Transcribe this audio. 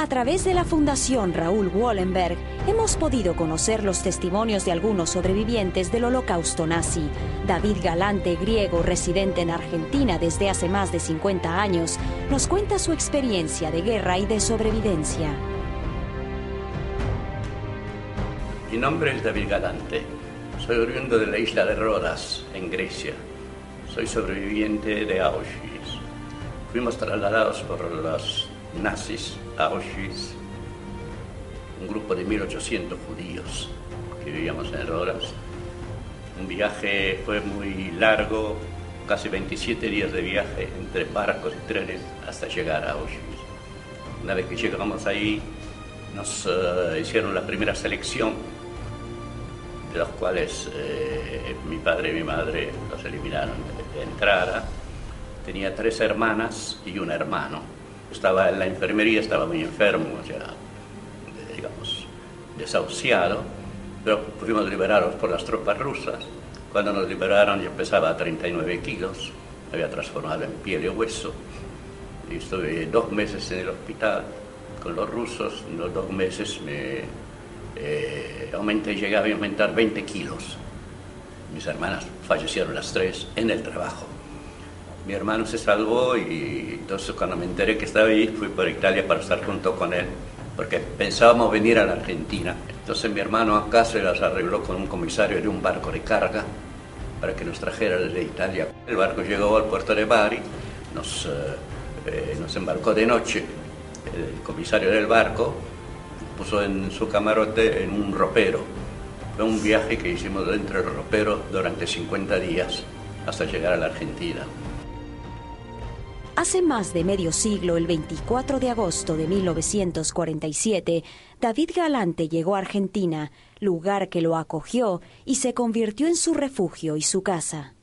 A través de la Fundación Raúl Wallenberg hemos podido conocer los testimonios de algunos sobrevivientes del holocausto nazi. David Galante, griego, residente en Argentina desde hace más de 50 años, nos cuenta su experiencia de guerra y de sobrevivencia. Mi nombre es David Galante. Soy oriundo de la isla de Rodas, en Grecia. Soy sobreviviente de Auschwitz. Fuimos trasladados por los nazis a Auschwitz, un grupo de 1800 judíos que vivíamos en Rodas. Un viaje fue muy largo, casi 27 días de viaje entre barcos y trenes hasta llegar a Auschwitz. Una vez que llegamos ahí, nos eh, hicieron la primera selección, de los cuales eh, mi padre y mi madre los eliminaron de entrada. Tenía tres hermanas y un hermano estaba en la enfermería, estaba muy enfermo, ya, digamos, desahuciado, pero fuimos liberados por las tropas rusas. Cuando nos liberaron yo pesaba 39 kilos, me había transformado en piel y hueso, estuve dos meses en el hospital con los rusos, en los dos meses me eh, aumenté, llegué a aumentar 20 kilos. Mis hermanas fallecieron las tres en el trabajo mi hermano se salvó y entonces cuando me enteré que estaba ahí fui por Italia para estar junto con él, porque pensábamos venir a la Argentina. Entonces mi hermano acá se las arregló con un comisario de un barco de carga para que nos trajera desde Italia. El barco llegó al puerto de Bari, nos, eh, eh, nos embarcó de noche. El comisario del barco puso en su camarote en un ropero. Fue un viaje que hicimos dentro del ropero durante 50 días hasta llegar a la Argentina. Hace más de medio siglo, el 24 de agosto de 1947, David Galante llegó a Argentina, lugar que lo acogió y se convirtió en su refugio y su casa.